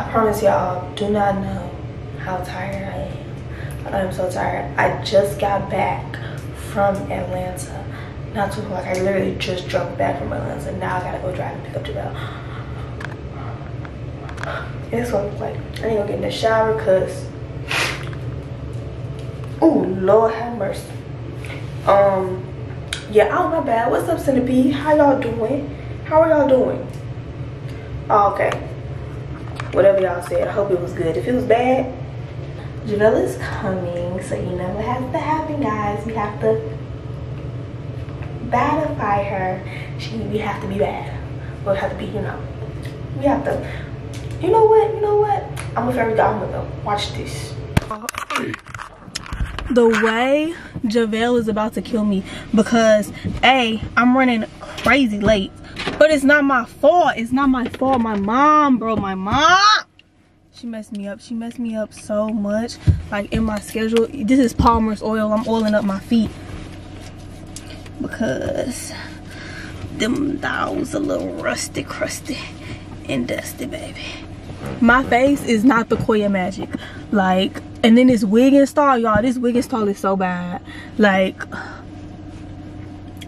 I promise y'all, do not know how tired I am. I'm so tired. I just got back from Atlanta. Not too long. I literally just drove back from Atlanta. Now I gotta go drive and pick up Javelle. This what like I need to go get in the shower because oh Lord have mercy. Um yeah, oh my bad. What's up, Centipede? How y'all doing? How are y'all doing? Oh, okay. Whatever y'all said. I hope it was good. If it was bad, Javelle is coming, so you know what has to happen, guys. We have to badify her. She we have to be bad. We have to be, you know. We have to. You know what? You know what? I'm a fairy godmother. Watch this. The way Javelle is about to kill me because A, I'm running crazy late. But it's not my fault. It's not my fault. My mom, bro. My mom. She messed me up. She messed me up so much like in my schedule. This is palmer's oil. I'm oiling up my feet. Because them dolls a little rusty crusty and dusty baby. My face is not the Koya magic. Like and then this wig install y'all this wig install is so bad. Like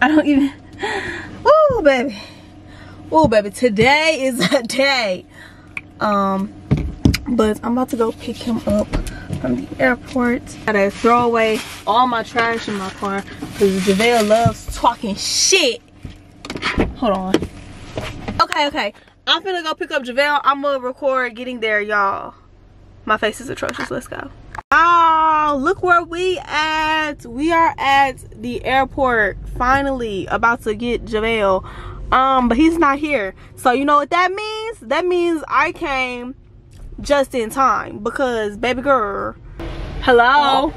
i don't even oh baby oh baby today is a day. Um but i'm about to go pick him up from the airport. Gotta throw away all my trash in my car because javelle loves talking shit. Hold on. Okay okay. I'm gonna go pick up javelle i'm gonna record getting there y'all. My face is atrocious. Let's go. Oh look where we at. We are at the airport finally. About to get javelle um but he's not here. So you know what that means? That means i came just in time because baby girl. Hello?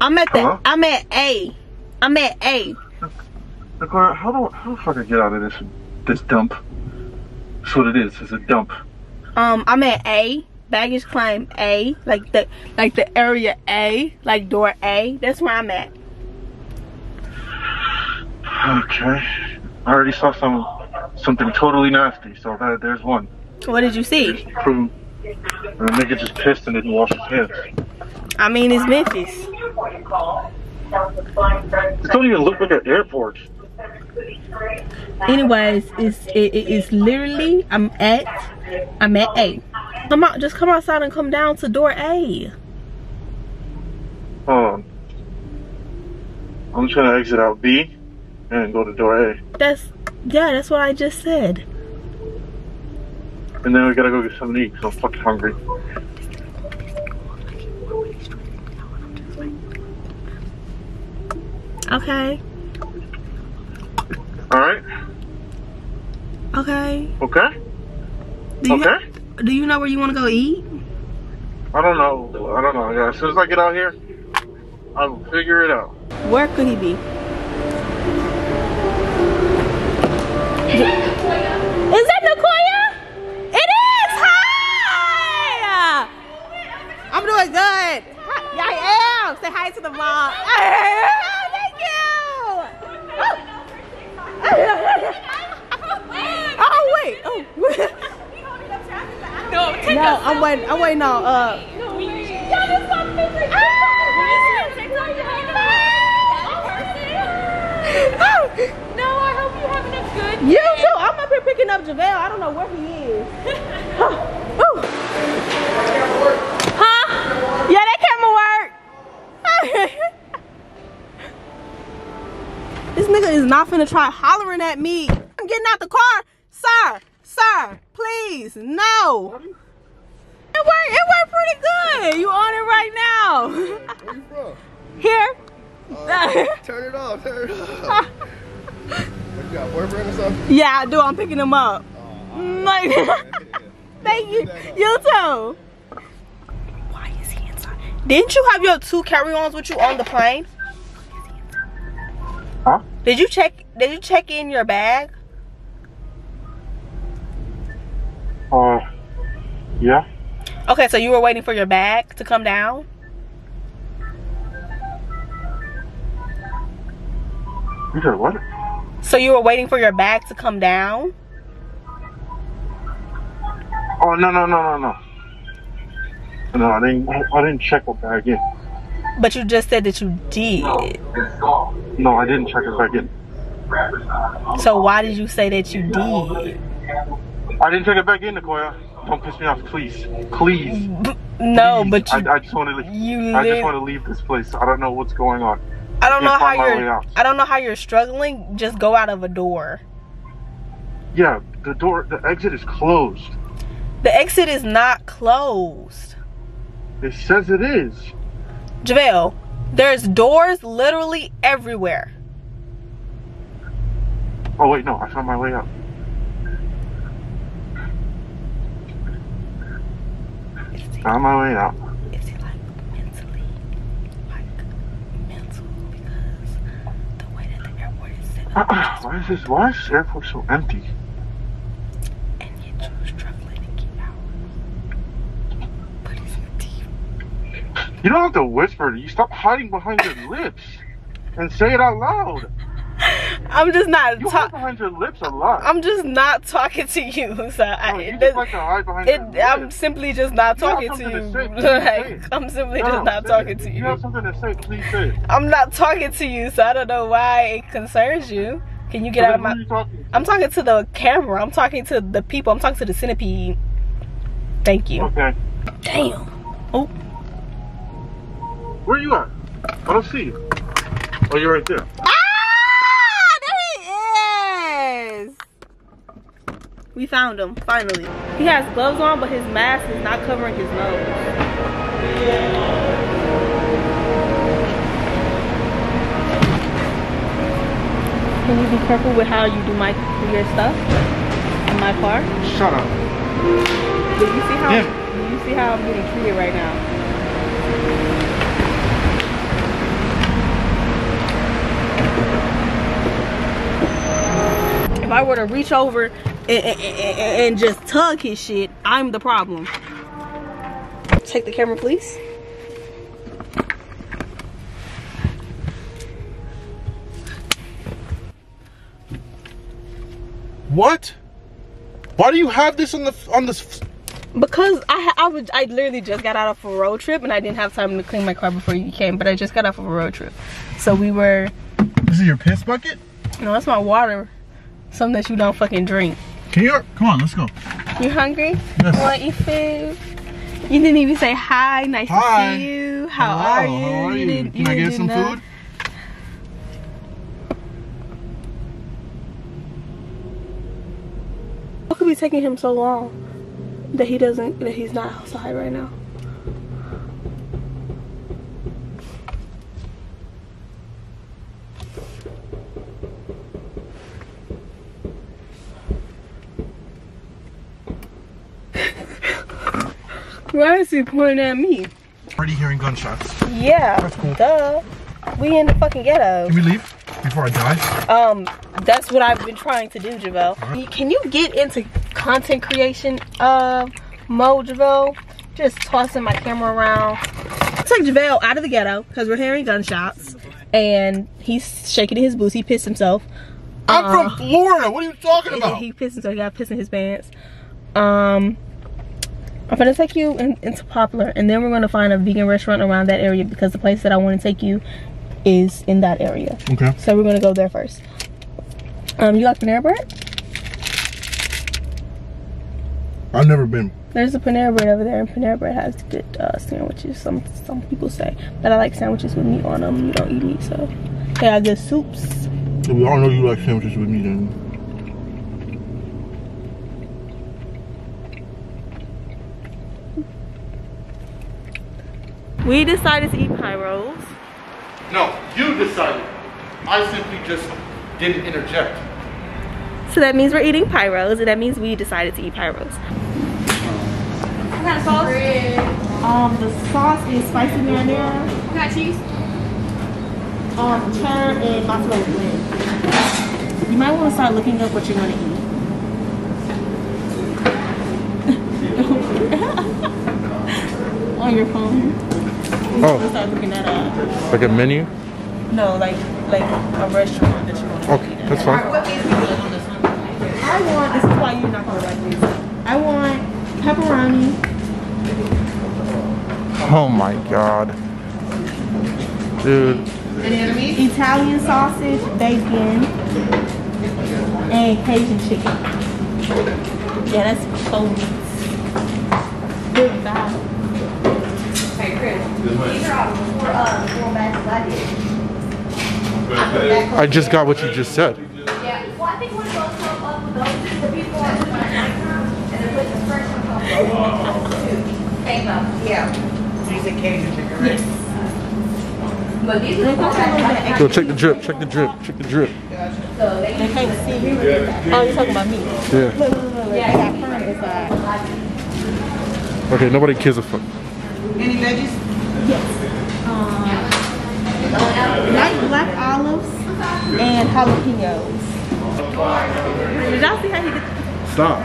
I'm at the Hello? i'm at a. I'm at a. Nicole, how do how the fuck I get out of this this dump? That's what it is. It's a dump. um i'm at a. Baggage claim a. Like the like the area a. Like door a. That's where i'm at Okay. I already saw some something totally nasty. So that, there's one. what did you see Prove. The nigga just pissed and didn't wash his hands. i mean it's memphis It don't even look like an airport. anyways it's it, it- it's literally i'm at i'm at a come out just come outside and come down to door a Hold on. I'm trying to exit out B and go to door A. that's yeah that's what i just said And then we gotta go get something to eat because I'm fucking hungry. okay Alright? okay Okay? do Okay? do you know where you want to go eat I don't know. I don't know. Yeah, As soon as I get out here, I'll figure it out. where could he be here picking up Javelle. I don't know where he is. Ooh. huh? Yeah, that camera work. this nigga is not finna try hollering at me. I'm getting out the car. Sir, sir, please, no. It worked, it worked pretty good. You on it right now. Where you from? Here. Uh, turn it off, turn it off. What you got, boyfriend or something? yeah, I do. I'm picking him up. Like, thank you. You too. Why is he inside? Didn't you have your two carry-ons with you on the plane? Huh? Did you check? Did you check in your bag? Uh, yeah. Okay, so you were waiting for your bag to come down. You said what? So you were waiting for your bag to come down. Oh no no no no no. No, I didn't. I didn't check it back in. But you just said that you did. No, I didn't check it back in. So why did you say that you did? I didn't check it back in, Nicoya. Don't piss me off, please. Please. No, Please. but you. I, I just want to leave. you I just want to leave this place. I don't know what's going on. I don't know how find my way you're. I don't know how you're struggling. Just go out of a door. Yeah, the door, the exit is closed. The exit is not closed. It says it is. JaVale, there's doors literally everywhere. Oh wait, no, I found my way out. Found my way out. Is it like mentally, like mental? Because the way that the airport is set up, why is this? Why is this airport so empty? and yet you're struggling to get out. But it's deep. You don't have to whisper. You stop hiding behind your lips and say it out loud. I'm just not talking. behind your lips a lot. I'm just not talking to you. So I, you it like to hide behind it, your I'm simply just not You talking to you. to say, like. I'm simply No, just not talking it. to you. you have something to say, please say it. I'm not talking to you, so I don't know why it concerns you. Can you get So out of my? talking I'm talking to the camera. I'm talking to the people. I'm talking to the centipede. Thank you. Okay. Damn. Oh, Where are you at? I don't see you. Oh, you're right there. ah, there he is. We found him finally. He has gloves on, but his mask is not covering his nose. Can you be careful with how you do my your stuff in my car? Shut up. Do you see how Yeah. do you see how I'm getting treated right now? If I were to reach over and, and- and- and just tug his shit, I'm the problem. Take the camera, please. What? Why do you have this on the on this? Because I I would I literally just got out of a road trip and I didn't have time to clean my car before you came, but I just got off of a road trip. So we were This is your piss bucket? no, that's my water. Something that you don't fucking drink. Can you? Come on, let's go. You hungry? Yes. Want eat food? You didn't even say hi. Nice Hi. to see you. How Hello, are you? How are you? didn't- Can I get some food? What could be taking him so long that he doesn't that he's not outside right now? Pointing at me? Already hearing gunshots. Yeah, That's cool. duh. We in the fucking ghetto. Can we leave before I die? Um, that's what I've been trying to do, Javelle. Can you get into content creation uh mode, Javelle? Just tossing my camera around. Take Javelle out of the ghetto because we're hearing gunshots, and he's shaking in his boots. He pissed himself. I'm Uh, from Florida. What are you talking about? he pissed himself. He got piss in his pants. Um, I'm gonna take you in, into Poplar, and then we're gonna find a vegan restaurant around that area because the place that I want to take you is in that area. Okay. So we're gonna go there first. Um, you like Panera Bread? I've never been. There's a Panera Bread over there, and Panera Bread has good uh, sandwiches. Some some people say, but I like sandwiches with meat on them. You don't eat meat, so they got good soups. We all know you like sandwiches with me then. We decided to eat Pyro's. No, you decided. I simply just didn't interject. So that means we're eating Pyro's, and that means we decided to eat Pyro's. What kind of sauce? Um, the sauce is spicy marinara, What kind of cheese? um, cheddar, and mozzarella blend. You might want to start looking up what you're gonna eat. On your phone. You Oh. want to start looking that up. Like a menu? No, like like a restaurant that you want to Okay, that's fine. I want, this is why you're not gonna like this. I want pepperoni, Oh my god. Dude. Italian sausage, bacon, and Cajun chicken. Yeah, that's so Good vibe. I just got what you just said. Yeah. Well, I think one of those come up with those, the people on the and then with the first one comes up. Came up, yeah. These are Cajun chicken, right? But these are Go check the drip, check the drip, check the drip. They can't see you. Oh, you're talking about me. Yeah. Look, look, look, look. I got fun inside. Okay, nobody cares a fuck. Any veggies? Yes. Uh, Light black olives and jalapenos. Did y'all see how he did? Stop.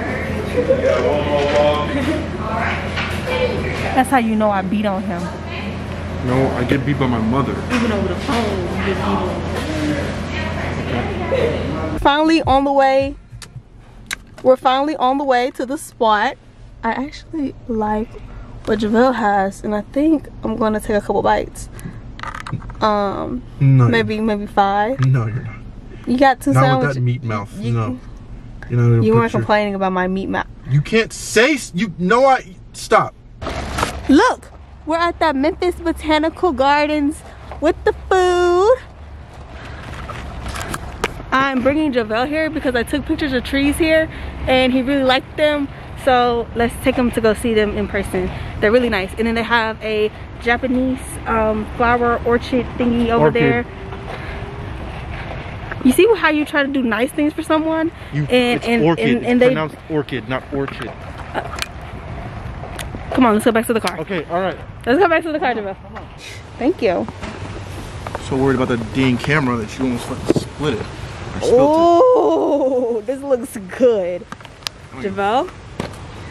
That's how you know I beat on him. No, I get beat by my mother. Even over the phone, you get beat on. Finally on the way. We're finally on the way to the spot. I actually like what Javelle has, and I think I'm gonna take a couple bites. Um, No. maybe maybe five. No, you're not. You got two Not with sandwiches. that meat mouth. You- no. You know, You weren't complaining about my meat mouth. You can't say. You know I. Stop. Look, we're at the Memphis Botanical Gardens with the food. I'm bringing Javel here because I took pictures of trees here and he really liked them. So let's take them to go see them in person. They're really nice. And then they have a Japanese um, flower orchard thingy over Orchid. there. You see how you try to do nice things for someone? You. and, and, orchid. and, and they, pronounced orchid, not orchid. come on, let's go back to the car. Okay, all right. Let's go back to the car, Javel. Thank you. So worried about the dang camera that you almost fucking split it. Oh, this looks good. Javel?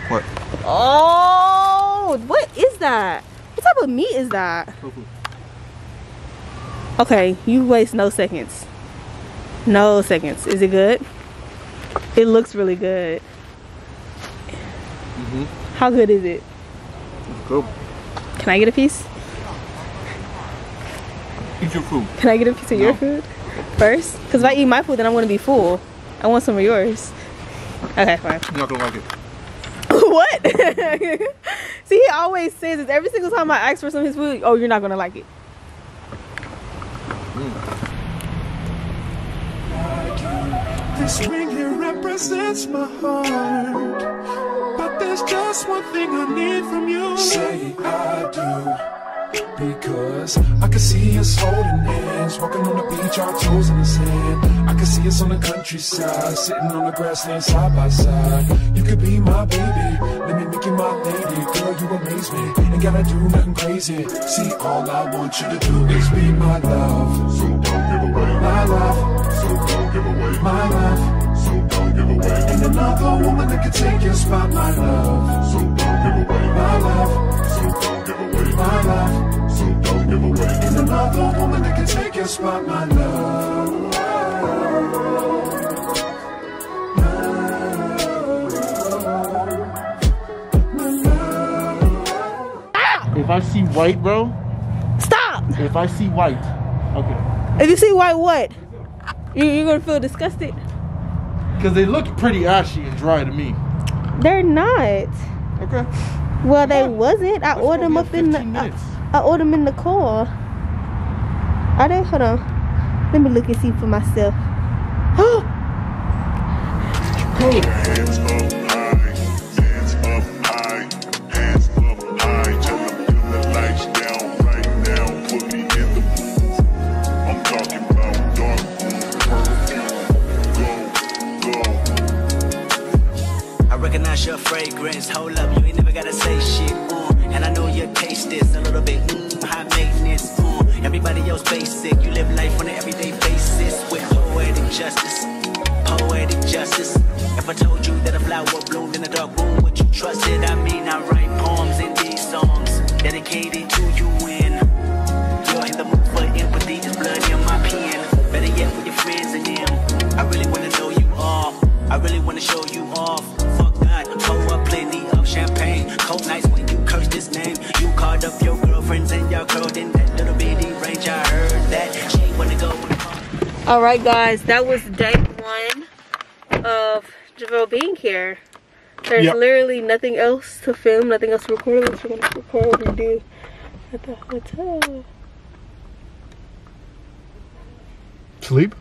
What? Oh, what is that? What type of meat is that? Okay, you waste no seconds. No seconds. Is it good? It looks really good. Mhm. How good is it? Go. Can I get a piece? Eat your food. Can I get a piece of your food first? Because if I eat my food, then I'm going to be full. I want some of yours. Okay, fine. You're not gonna like it. what? See, he always says this every single time I ask for some of his food. Oh, you're not gonna like it. Mm. This ring here represents my heart. But there's just one thing I need from you. Say I do. Because I can see us holding hands, walking on the beach, our toes in the sand. I can see us on the countryside, sitting on the grassland side by side. Could be my baby, let me make you my lady. Girl, you amaze me, ain't gotta do nothing crazy. See, all I want you to do is be my love. So don't give away my love. So don't give away my love. So don't give away. Ain't another woman that can take your spot, my love. So don't give away my love. So don't give away my love. So don't give away. Ain't another woman that can take your spot, my love. If I see white, bro. Stop! If I see white. Okay. If you see white, what? You, you're gonna feel disgusted. Because they look pretty ashy and dry to me. They're not. Okay. Well, they on. wasn't. I Let's ordered them up in the. 15 I. I ordered them in the car. Are they? Hold on. Let me look and see for myself. Hands up you win. You're in the mood for empathy, blood in my pen. Better yet with your friends and them. I really wanna know you off. I really wanna show you off. Fuck God, pour up plenty of champagne. Cold nights when you curse this name. You called up your girlfriends and in that little bitty range. I heard that she wanna go. All right, guys, that was day one of Javille being here. There's Yep. literally nothing else to film, nothing else to record. Let's record what we do at the hotel. Sleep?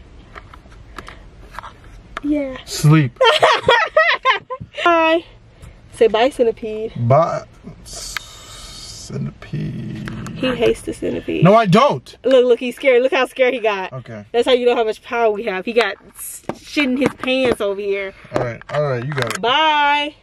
Yeah. Sleep. Bye. Say bye, centipede. Bye. Centipede. He hates the centipede. No, I don't. Look, look, he's scared. Look how scared he got. Okay. That's how you know how much power we have. He got s- shit in his pants over here. All right. All right. You got it. Bye.